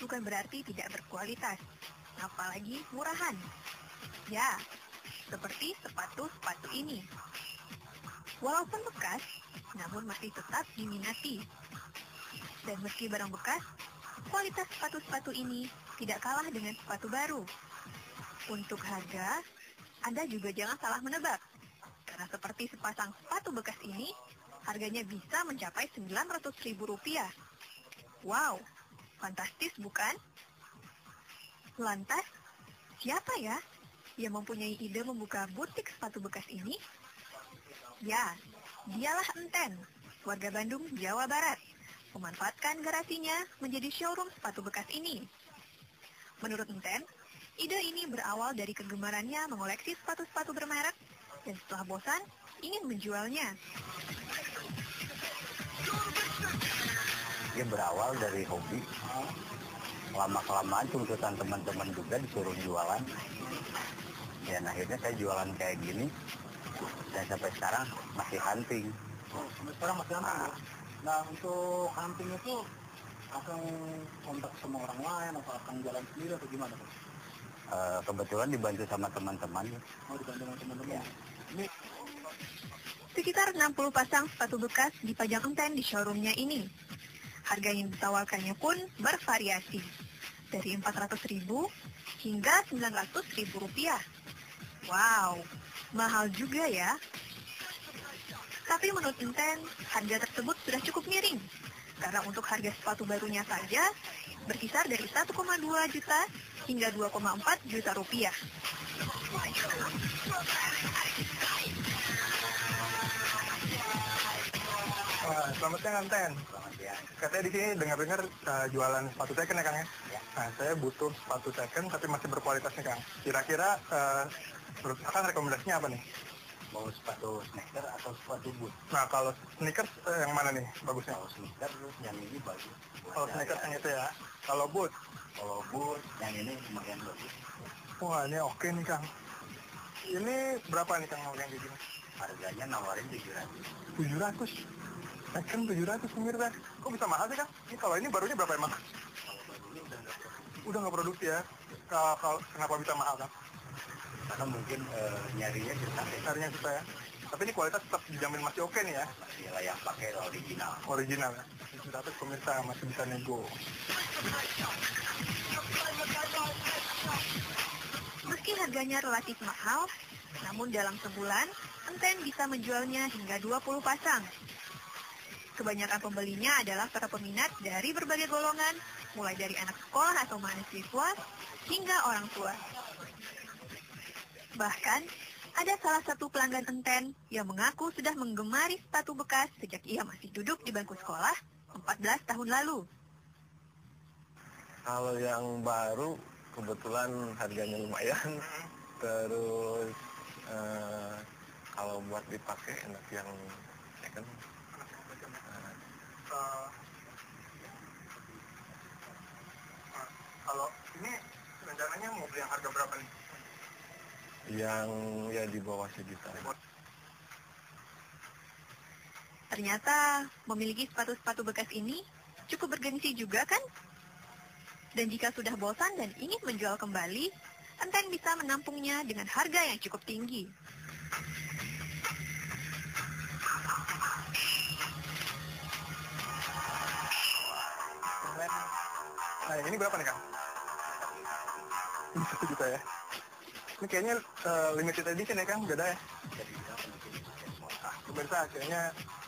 bukan berarti tidak berkualitas, apalagi murahan. Ya, seperti sepatu-sepatu ini. Walaupun bekas, namun masih tetap diminati. Dan meski barang bekas, kualitas sepatu-sepatu ini tidak kalah dengan sepatu baru. Untuk harga, Anda juga jangan salah menebak. Karena seperti sepasang sepatu bekas ini, harganya bisa mencapai Rp900.000. Wow, fantastis bukan? Lantas, siapa ya yang mempunyai ide membuka butik sepatu bekas ini? Ya, dialah Enten, warga Bandung, Jawa Barat, memanfaatkan garasinya menjadi showroom sepatu bekas ini. Menurut Enten, ide ini berawal dari kegemarannya mengoleksi sepatu-sepatu bermerek dan setelah bosan ingin menjualnya. Dia berawal dari hobi. Lama-kelamaan tuntutan teman-teman juga disuruh jualan. Dan akhirnya saya jualan kayak gini. Dan sampai sekarang masih hunting. Sampai sekarang masih hunting ya? Nah untuk hunting itu akan kontak sama orang lain atau akan jalan sendiri atau gimana Pak? Eh, kebetulan dibantu sama teman-teman. Mau dibantu sama teman-teman? Ya. Ini Sekitar 60 pasang sepatu bekas dipajang Enten di showroomnya ini. Harga yang ditawarkannya pun bervariasi, dari 400.000 hingga 900.000 rupiah. Wow, mahal juga ya. Tapi menurut Enten, harga tersebut sudah cukup miring. Karena untuk harga sepatu barunya saja berkisar dari 1,2 juta hingga 2,4 juta rupiah. Wah, selamat siang Ten. Selamat siang. Katanya di sini dengar-dengar uh, jualan sepatu second ya Kang ya? Ya. Nah, saya butuh sepatu second tapi masih berkualitas nih Kang. Kira-kira uh, menurut Kang rekomendasinya apa nih? Mau sepatu sneaker atau sepatu boot? Nah, kalau sneakers uh, yang mana nih bagusnya? Kalau sneaker yang ini bagus. Kalau sneakers yang itu ya. Kalau boot, Kalau boot yang ini lumayan bagus. wah ini oke nih Kang. Ini berapa nih Kang yang kayak gini? Harganya nawarin 700. 700. Second 700 pemirsa. Kok bisa mahal sih Kang? Ini kalau ini barunya berapa emang? Udah nggak produksi. Ya? Kalau, kalau kenapa bisa mahal Kang? Karena mungkin eh, nyarinya susah ya. Carinya susah ya. Tapi ini kualitas tetap dijamin masih oke nih ya. Masih layak pakai original. Original ya. 700 pemirsa masih bisa nego. Meski harganya relatif mahal, namun dalam sebulan, Enten bisa menjualnya hingga 20 pasang. Kebanyakan pembelinya adalah para peminat dari berbagai golongan, mulai dari anak sekolah atau mahasiswa, hingga orang tua. Bahkan, ada salah satu pelanggan Enten yang mengaku sudah menggemari sepatu bekas sejak ia masih duduk di bangku sekolah 14 tahun lalu. Kalau yang baru kebetulan harganya lumayan. Terus eh, kalau buat dipakai enak yang second. Kalau ini rencananya mau beli yang harga berapa nih? Yang ya di bawah sejuta. Ternyata memiliki sepatu-sepatu bekas ini cukup bergengsi juga kan? Dan jika sudah bosan dan ingin menjual kembali, Enten bisa menampungnya dengan harga yang cukup tinggi. Nah, ini berapa nih, Kang? Ini satu juta ya. Ini kayaknya eh, limited edition ya, Kang? Beda ya? Ah, pemirsa, kayaknya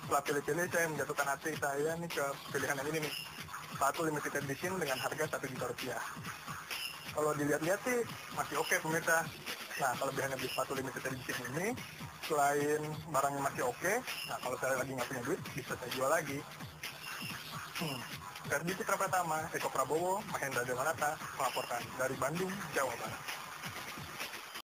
setelah pilih-pilih saya menjatuhkan hati saya nih ke pilihan yang ini nih. Satu limited edition dengan harga satu juta rupiah. Kalau dilihat-lihat sih masih oke pemirsa. Nah, kelebihannya beli sepatu limited edition ini, selain barangnya masih oke, nah kalau saya lagi nggak punya duit, bisa saya jual lagi. Hmm. Ferdi Putra Pratama, Eko Prabowo, Mahendra Dewanata, melaporkan dari Bandung, Jawa Barat.